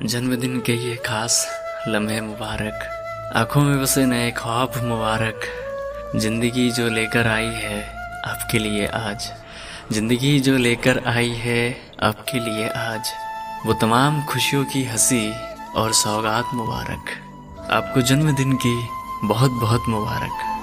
जन्मदिन के ये खास लम्हे मुबारक, आँखों में बसे नए ख्वाब मुबारक। ज़िंदगी जो लेकर आई है आपके लिए आज। ज़िंदगी जो लेकर आई है आपके लिए आज। वो तमाम खुशियों की हँसी और सौगात मुबारक। आपको जन्मदिन की बहुत बहुत मुबारक।